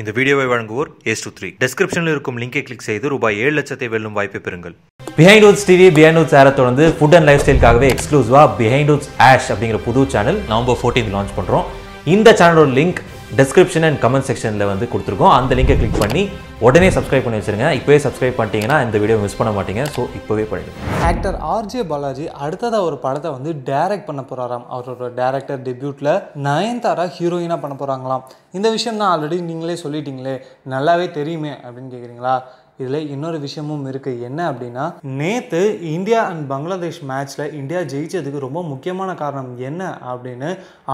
இந்த வீடியோவை வழங்குவோர் ஏஸ் டூ த்ரீ டெஸ்கிரிப்ஷனில் இருக்கும் லிங்கை கிளிக் செய்து ரூபாய் ஏழு லட்சத்தை வெல்லும் வாய்ப்பை பெறுங்கள். Behind roots TV behind roots ஆரை தொடர்ந்து ஃபுட் அண்ட் லைஃப் ஸ்டைலுக்காகவே எக்ஸ்க்ளூசிவாக பிஹைண்ட் ரூட்ஸ் ஆஷ் அப்படிங்கிற புது சேனல் நவம்பர் ஃபோர்டீன் லான்ச் பண்ணுறோம் இந்த சேனலோட லிங்க் டெஸ்கிரிப்ஷன் அண்ட் கமெண்ட் செக்ஷனில் வந்து கொடுத்துருக்கோம். அந்த லிங்கை கிளிக் பண்ணி உடனே சப்ஸ்கிரைப் பண்ணி வச்சுருங்க. இப்போவே சப்ஸ்கிரைப் பண்ணிட்டீங்கன்னா இந்த வீடியோ மிஸ் பண்ண மாட்டீங்க. ஸோ இப்போவே பண்ணிடுங்க. ஆக்டர் ஆர்ஜே பாலாஜி அடுத்ததாக ஒரு படத்தை வந்து டைரக்ட் பண்ண போகிறாராம் அவரோட டேரக்டர் டெபியூட்டில் நயன்தாரா ஹீரோயினாக பண்ண போகிறாங்களாம் இந்த விஷயம் தான் ஆல்ரெடி நீங்களே சொல்லிட்டீங்களே. நல்லாவே தெரியுமே அப்படின்னு கேட்குறீங்களா இதில் இன்னொரு விஷயமும் இருக்குது என்ன அப்படின்னா நேற்று இந்தியா அண்ட் பங்களாதேஷ் மேட்ச்சில் இந்தியா ஜெயிச்சதுக்கு ரொம்ப முக்கியமான காரணம் என்ன அப்படின்னு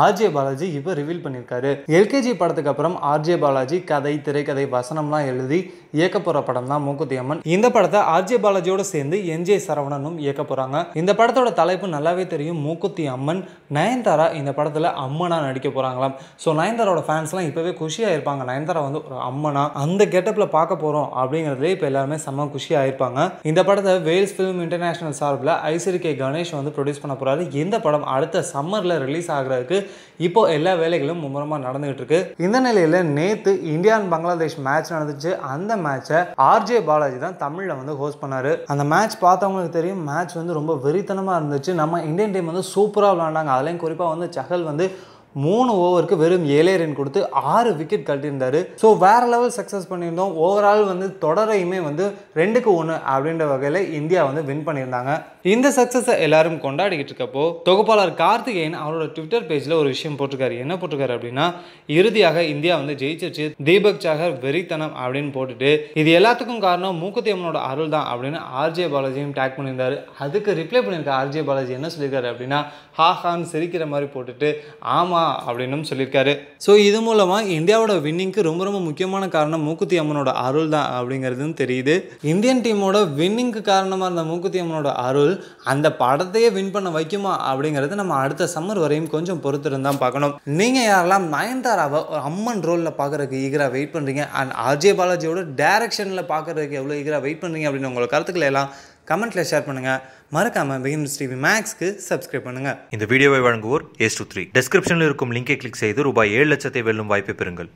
ஆர்ஜே பாலாஜி இப்போ ரிவீல் பண்ணியிருக்காரு. எல்கேஜி படத்துக்கு அப்புறம் ஆர்ஜே பாலாஜி கதை திரைக்கதை வசனம்லாம் எழுதி இயக்க போகிற படம் தான் மூக்குத்தி அம்மன். இந்த படத்தை ஆர்ஜே பாலாஜியோட சேர்ந்து என்ஜே சரவணனும் இயக்க போகிறாங்க இந்த படத்தோட தலைப்பு நல்லாவே தெரியும். மூக்குத்தி அம்மன் நயன்தாரா இந்த படத்தில் அம்மனா நடிக்க போகிறாங்களாம் ஸோ நயன்தாரோட ஃபேன்ஸ்லாம் இப்போவே குஷியாக இருப்பாங்க. நயன்தாரா வந்து ஒரு அம்மனா. அந்த கெட்டப்பில் பார்க்க போகிறோம் அப்படிங்கிறதுலே இப்போ எல்லாருமே செம்ம குஷியாக இருப்பாங்க. இந்த படத்தை வேல்ஸ் ஃபிலிம் இன்டர்நேஷனல் சார்பில் ஐசிரி கே கணேஷ் வந்து ப்ரொடியூஸ் பண்ண போகிறாரு இந்த படம் அடுத்த சம்மரில் ரிலீஸ் ஆகிறதுக்கு இப்போ எல்லா வேலைகளும் மும்முரமாக நடந்துகிட்டு இருக்கு. இந்த நிலையில் நேற்று இந்தியா அண்ட் பங்களாதேஷ் மேட்ச் நடந்துச்சு. அந்த மேட்சை ஆர்ஜே பாலாஜி தான் தமிழில் வந்து ஹோஸ்ட் பண்ணார். அந்த மேட்ச் பார்த்தவங்களுக்கு தெரியும் மேட்ச் வந்து ரொம்ப வெறித்தனமாக இருந்துச்சு. நம்ம இந்தியன் டீம் வந்து சூப்பராக விளாண்டாங்க அதுலேயும் குறிப்பாக வந்து சஹல் வந்து மூணு ஓவருக்கு வெறும் ஏழே ரன் கொடுத்து ஆறு விக்கெட் கட்டியிருந்தார் ஸோ வேற லெவல் சக்ஸஸ் பண்ணியிருந்தோம். ஓவரால் வந்து தொடரையுமே வந்து ரெண்டுக்கு ஒன்று அப்படின்ற வகையில் இந்தியா வந்து வின் பண்ணியிருந்தாங்க. இந்த சக்ஸஸை எல்லாரும் கொண்டாடிக்கிட்டு இருக்கப்போ தொகுப்பாளர் கார்த்திகேயன் அவரோட ட்விட்டர் பேஜில் ஒரு விஷயம் போட்டிருக்காரு. என்ன போட்டிருக்காரு அப்படின்னா இறுதியாக இந்தியா வந்து ஜெயிச்சிருச்சு. தீபக் சாகர் வெறித்தனம் அப்படின்னு போட்டுட்டு இது எல்லாத்துக்கும் காரணம் மூக்குத்தியம்மனோட அருள் தான் அப்படின்னு ஆர்ஜே பாலாஜியும் டேக் பண்ணியிருந்தாரு. அதுக்கு ரிப்ளை பண்ணியிருக்க ஆர்ஜே பாலாஜி என்ன சொல்லியிருக்காரு அப்படின்னா ஹா ஹான்னு சிரிக்கிற மாதிரி போட்டுட்டு ஆமாம் அப்படின்னும் சொல்லியிருக்காரு. ஸோ இது மூலமாக இந்தியாவோட வின்னிங்க்கு ரொம்ப ரொம்ப முக்கியமான காரணம் மூக்குத்தி அம்மனோட அருள் தான் அப்படிங்கிறதும் தெரியுது. இந்தியன் டீமோட வின்னிங்க்கு காரணமாக இருந்த மூக்குத்தி அம்மனோட அருள் அந்த படத்தையே வின் பண்ண வைக்குமா அப்படிங்கிறது நம்ம அடுத்த சம்மர் வரையும் கொஞ்சம் பொறுத்திருந்தான் பார்க்கணும். நீங்கள் யாரெல்லாம் நயன்தாராவை ஒரு அம்மன் ரோலில் பார்க்குறதுக்கு ஈகராக வெயிட் பண்ணுறீங்க அண்ட் ஆர்ஜே பாலாஜியோட டேரக்ஷனில் பார்க்குறதுக்கு எவ்வளோ ஈகராக வெயிட் பண்ணுறீங்க அப்படின்னு உங்களோட கருத்துக்களை எல்லாம் கமெண்ட்டில் ஷேர் பண்ணுங்கள் மறக்காமல் பிகினர்ஸ் டிவி மேக்ஸ்க்கு சப்ஸ்கிரைப் பண்ணுங்கள் இந்த வீடியோவை வழங்குவோர் ஏஸ் டூ த்ரீ டெஸ்கிரிப்ஷனில் இருக்கும் லிங்கை கிளிக் செய்து ரூபாய் ஏழு லட்சத்தை வெல்லும் வாய்ப்பை பெறுங்கள்.